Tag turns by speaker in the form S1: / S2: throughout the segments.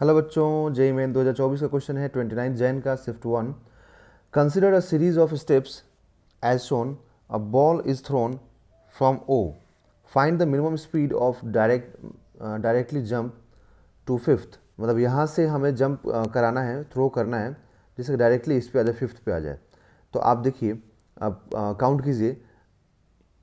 S1: Hello बच्चों जय main 2024 का क्वेश्चन है 29 जैन का shift one consider a series of steps as shown a ball is thrown from O find the minimum speed of direct directly jump to fifth मतलब यहाँ से हमें jump uh, कराना है थ्रो करना है जिससे डायरेक्टली इस पे आ जाए फिफ्थ पे आ जाए। तो आप देखिए आप काउंट कीजिए।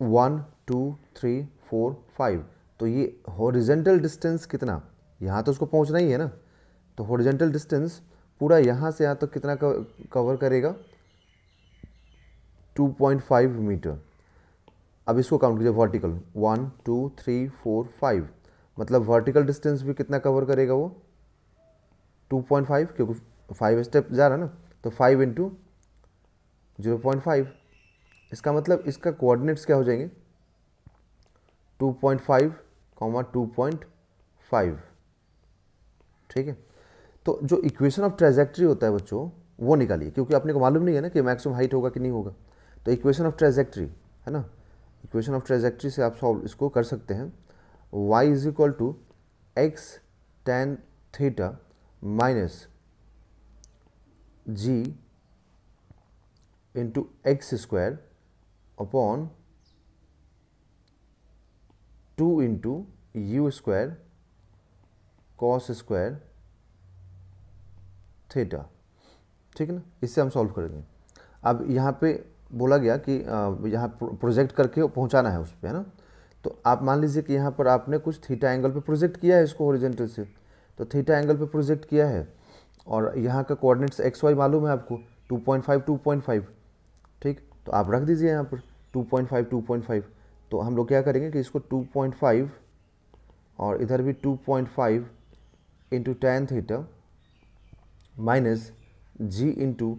S1: One two three four five तो ये हॉरिजेंटल डिस्टेंस कितना? यहाँ तो उसको पहुँचना ही है ना। तो हॉरिजेंटल डिस्टेंस पूरा यहाँ से यहाँ तक तो कितना कवर करेगा? 2.5 मीटर अब इसको काउंट कीजिए vertical one two three four five मतलब वर्टिकल डिस्टेंस भी कितना कवर करेगा वो? 2.5 क्योंकि फाइव स्टेप जा रहा है ना? तो five into zero point five इसका मतलब इसका कोऑर्डिनेट्स क्या हो जाएँगे? 2.5 कॉमा टू ठीक है? तो जो इक्वेशन ऑफ़ ट्रेजेक्ट्री होता है बच्चों, वो निकालिए, क्योंकि अपने को मालूम नहीं है ना कि मैक्सिमम हाइट होगा कि नहीं होगा। तो इक्वेशन ऑफ़ ट्रेजेक्ट्री है ना? इक्वेशन ऑफ़ ट्रेजेक्ट्री से आप सॉल्व इसको कर सकते हैं। Y is equal to x tan theta minus g into x square upon two into u square cos square theta ठीक है ना? इससे हम सॉल्व करेंगे। अब यहाँ पे बोला गया कि यहाँ प्रोजेक्ट करके पहुँचाना है उस पर है ना? तो आप मान लीजिए कि यहाँ पर आपने कुछ थीटा एंगल पे प्रोजेक्ट किया है इसको ओरिजेंटल से। तो थीटा एंगल पे प्रोजेक्ट किया है और यहाँ का कोऑर्डिनेट्स एक्स वाई मालूम है आपको? 2.5 2.5 ठीक? तो आप रख दीजिए यहाँ पर 2.5 2.5 तो हम लोग क्या करेंगे कि इसको 2.5 और इधर भी 2.5 point five into tan theta minus g into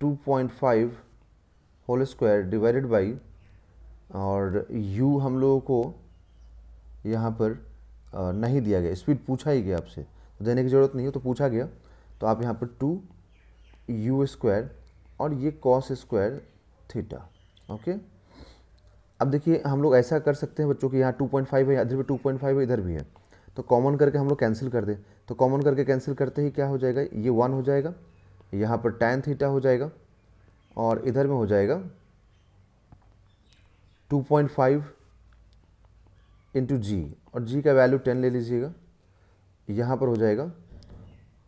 S1: two point five whole square divided by और u हम लोगों को यहाँ पर नहीं दिया गया। स्पीड पूछा ही गया आपसे। तो देने की ज़रूरत नहीं है तो पूछा गया। तो आप यहाँ पर टू यू स्क्वायर और ये कॉस स्क्वायर थीटा ओके अब देखिए, हम लोग ऐसा कर सकते हैं बच्चों की यहाँ 2.5 है, इधर भी 2.5 है, इधर भी है। तो कॉमन करके हम लोग कैंसिल कर दें। तो कॉमन करके कैंसिल करते ही क्या हो जाएगा? ये वन हो जाएगा, यहाँ पर टेन थीटा हो जाएगा और इधर में हो जाएगा 2.5 पॉइंट फाइव इंटू जी और जी का वैल्यू टेन ले लीजिएगा। यहाँ पर हो जाएगा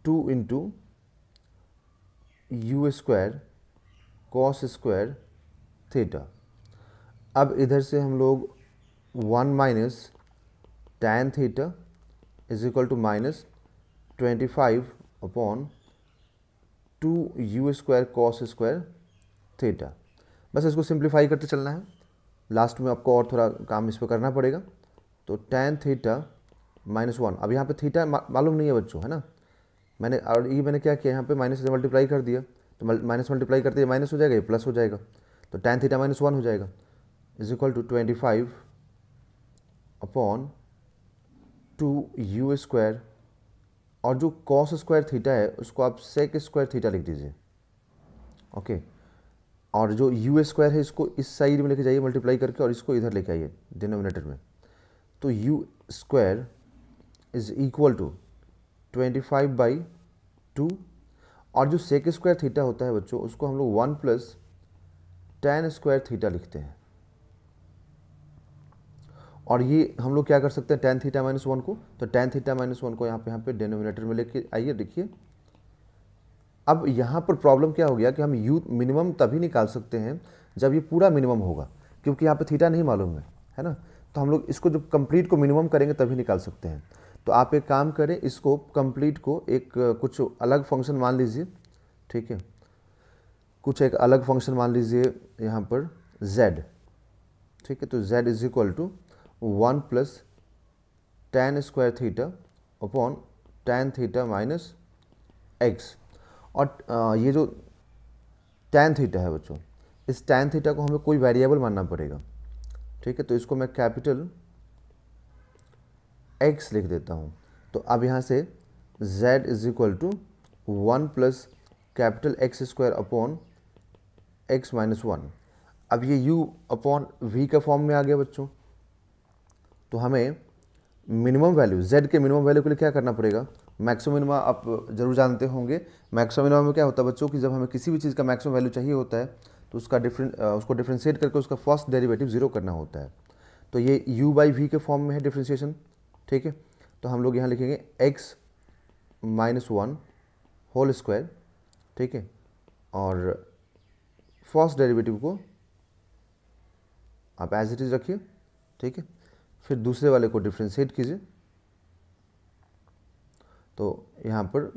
S1: two into u square cos square theta अब इधर से हम लोग one minus tan theta is equal to minus twenty five upon two u square cos square theta बस इसको सिंप्लीफाई करते चलना है। लास्ट में आपको और थोड़ा काम इस पर करना पड़ेगा। तो टेन थीटा माइनस वन अब यहाँ पे थीटा मालूम नहीं है बच्चों, है ना? मैंने, और ये मैंने क्या किया? यहाँ पे माइनस से मल्टीप्लाई कर दिया। तो माइनस मल्टीप्लाई करते माइनस हो जाएगा, ये प्लस हो जाएगा। तो टेन थीटा माइनस वन हो जाएगा। Is equal to twenty five upon two u square और जो कॉस स्क्वायर थीटा है, उसको आप सेक स्क्वायर थीटा लिख दीजिए। ओके और जो यू स्क्वायर है, इसको इस साइड में लेके जाइए मल्टीप्लाई करके और इसको इधर लेके आइए डिनोमिनेटर में। तो u square is equal to twenty five by two और जो सेक स्क्वायर थीटा होता है बच्चों, उसको हम लोग one plus tan square theta लिखते हैं। और ये हम लोग क्या कर सकते हैं टेन थीटा माइनस वन को तो टेन थीटा माइनस वन को यहाँ पे यहाँ पे डेनोमिनेटर में लेके आइए, देखिए। अब यहाँ पर प्रॉब्लम क्या हो गया कि हम यू मिनिमम तभी निकाल सकते हैं जब ये पूरा मिनिमम होगा, क्योंकि यहाँ पे थीटा नहीं मालूम है है ना? तो हम लोग इसको जब कंप्लीट को मिनिमम करेंगे तभी निकाल सकते हैं। तो आप एक काम करें, इसको कंप्लीट को एक, कुछ अलग फ़ंक्शन मान लीजिए, ठीक है? कुछ एक अलग फ़ंक्शन मान लीजिए यहाँ पर z, ठीक है? तो z is equal to one plus tan square theta upon tan theta minus x. और ये जो टेन थीटा है बच्चों, इस टेन थीटा को हमें कोई वेरिएबल मानना पड़ेगा। ठीक है तो इसको मैं कैपिटल एक्स लिख देता हूँ। तो अब यहाँ से z is equal to one plus capital x square upon x minus one. अब ये u अपॉन v का फॉर्म में आ गया बच्चों। तो हमें मिनिमम वैल्यू z के मिनिमम वैल्यू के लिए क्या करना पड़ेगा? मैक्सिमम मिनिमा आप ज़रूर जानते होंगे। मैक्सिमम मिनिमा में क्या होता है बच्चों की जब हमें किसी भी चीज़ का मैक्सिमम वैल्यू चाहिए होता है तो उसका डिफरेंट उसको डिफ्रेंशिएट करके उसका फ़र्स्ट डेरिवेटिव ज़ीरो करना होता है। तो ये u बाई वी के फॉर्म में है डिफ्रेंशिएशन ठीक है? तो हम लोग यहाँ लिखेंगे x minus one whole square ठीक है? और फ़र्स्ट डेरिवेटिव को आप एज इट इज़ रखिए, ठीक है? फिर दूसरे वाले को डिफ्रेंशिएट कीजिए। तो यहाँ पर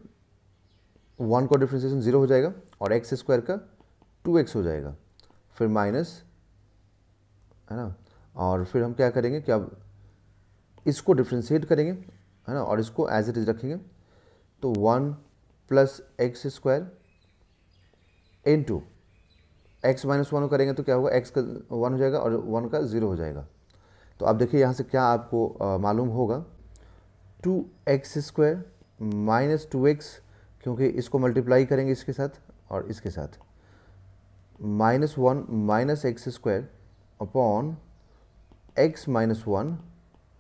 S1: वन का डिफ्रेंशिएशन ज़ीरो हो जाएगा और एक्स स्क्वायर का टू एक्स हो जाएगा। फिर माइनस है ना? और फिर हम क्या करेंगे कि अब इसको डिफ्रेंशिएट करेंगे, है ना? और इसको एज इट इज़ रखेंगे। तो one plus x square into x minus one करेंगे तो क्या होगा? एक्स का वन हो जाएगा और वन का ज़ीरो हो जाएगा। तो आप देखिए यहाँ से क्या आपको मालूम होगा। Two x square minus two x, क्योंकि इसको मल्टीप्लाई करेंगे इसके साथ और इसके साथ। Minus one minus x square upon x minus one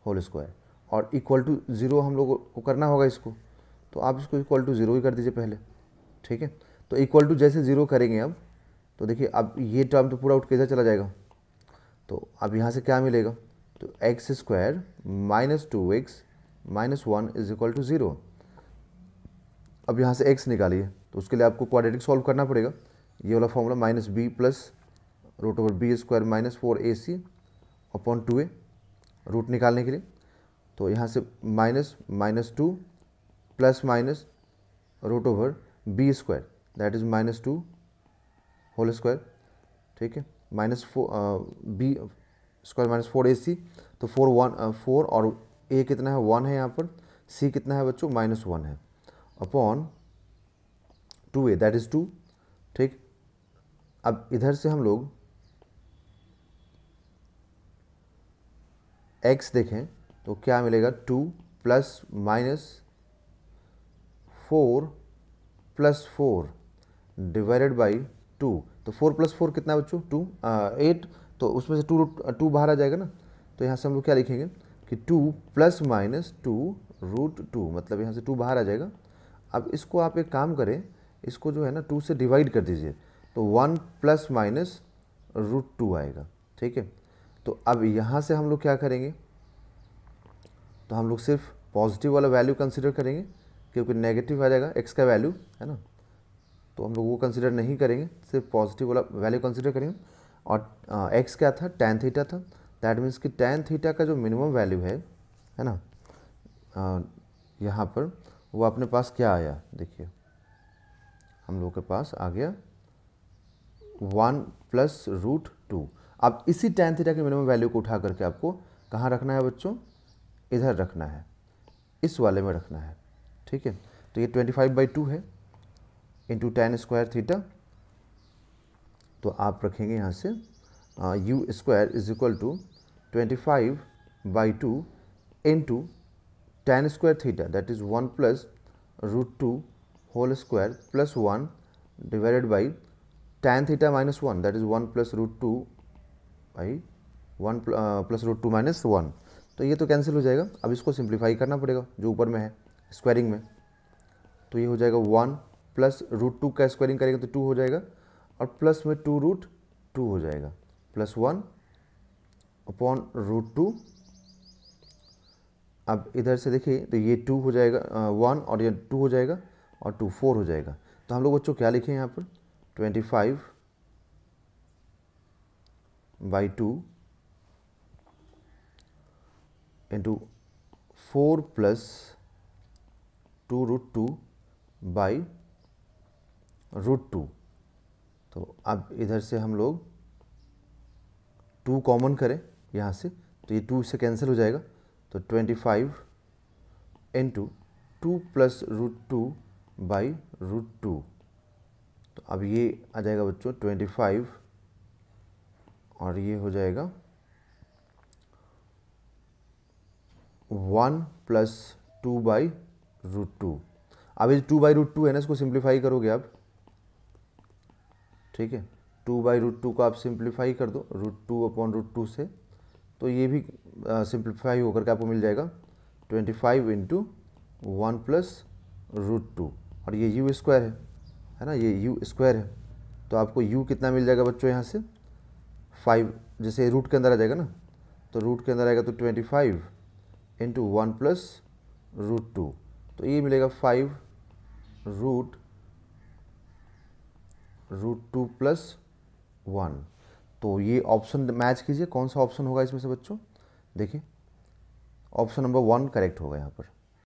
S1: whole square, और इक्वल टू ज़ीरो हम लोगों को करना होगा इसको। तो आप इसको इक्वल टू ज़ीरो ही कर दीजिए पहले, ठीक है? तो इक्वल टू जैसे ज़ीरो करेंगे अब तो देखिए अब ये टर्म तो पूरा उठ के इधर चला जाएगा? तो अब यहाँ से क्या मिलेगा? तो x square minus two x minus one is equal to zero अब यहाँ से एक्स निकालिए तो उसके लिए आपको क्वाड्रेटिक सॉल्व करना पड़ेगा। ये वाला formula minus b plus root over b square minus four a c upon two a root निकालने के लिए। तो यहाँ से minus minus two plus minus root over b square that is minus two whole square ठीक है? Minus four b square minus four a c तो four one four और ए कितना है? वन है यहाँ पर। सी कितना है बच्चों? माइनस वन है। Upon two a, that is two. ठीक? अब इधर से हम लोग एक्स देखें तो क्या मिलेगा? Two plus minus four plus four divided by two. तो फोर प्लस फोर कितना बच्चों? Two eight. तो उसमें से टू रूट टू बाहर आ जाएगा ना? तो यहाँ से हम लोग क्या लिखेंगे? कि two plus minus two root two मतलब यहाँ से टू बाहर आ जाएगा। अब इसको आप एक काम करें, इसको जो है ना टू से डिवाइड कर दीजिए तो one plus minus root two आएगा, ठीक है? तो अब यहाँ से हम लोग क्या करेंगे? तो हम लोग सिर्फ़ पॉजिटिव वाला वैल्यू कंसिडर करेंगे, क्योंकि नेगेटिव आ जाएगा एक्स का वैल्यू है ना? तो हम लोग वो कंसिडर नहीं करेंगे, सिर्फ़ पॉजिटिव वाला वैल्यू कंसिडर करेंगे। और एक्स क्या था? टेन थीटा था। दैट मीन्स कि टेन थीटा का जो मिनिमम वैल्यू है है ना? यहाँ पर वो अपने पास क्या आया? देखिए, हम लोग के पास आ गया वन प्लस रूट टू अब इसी टेन थीटा के मिनिमम वैल्यू को उठा करके आपको कहाँ रखना है बच्चों? इधर रखना है। इस वाले में रखना है। ठीक है? तो ये ट्वेंटी फाइव बाई टू है। इंटू टेन स्क्वायर थीटा तो आप रखेंगे यहाँ से u square is equal to twenty five by two into tan square theta that is one plus root two whole square plus one divided by tan theta minus one that is one plus root two by one plus root two minus one तो ये तो cancel हो जाएगा। अब इसको simplify करना पड़ेगा, जो ऊपर में है स्क्वायरिंग में। तो ये हो जाएगा वन प्लस रूट टू का स्क्वायरिंग करेंगे तो टू हो जाएगा। और प्लस में टू रूट टू हो जाएगा। Plus one upon root two अब इधर से देखिए तो ये टू हो जाएगा वन और ये टू हो जाएगा और टू फोर हो जाएगा। तो हम लोग बच्चों क्या लिखें यहाँ पर? Twenty five by two into four plus two root two by root two तो अब इधर से हम लोग टू कॉमन करें, यहाँ से तो ये टू से कैंसिल हो जाएगा। तो twenty five into two plus root two by root two तो अब ये आ जाएगा बच्चों ट्वेंटी फाइव और ये हो जाएगा one plus two by root two अब ये टू बाई रूट टू है ना, इसको सिंप्लीफाई करोगे आप ठीक है? टू बाई रूट टू को आप सिंप्लीफाई कर दो, root two upon root two से तो ये भी सिंप्लीफाई होकर के आपको मिल जाएगा। Twenty five into one plus root two, और ये यू स्क्वायर है है ना? ये यू स्क्वायर है। तो आपको यू कितना मिल जाएगा बच्चों यहाँ से? फाइव, जैसे रूट के अंदर आ जाएगा ना? तो रूट के अंदर आएगा तो twenty five into one plus root two तो ये मिलेगा five root root two plus one तो ये ऑप्शन मैच कीजिए, कौन सा ऑप्शन होगा इसमें से बच्चों? देखिए ऑप्शन नंबर वन करेक्ट होगा यहाँ पर।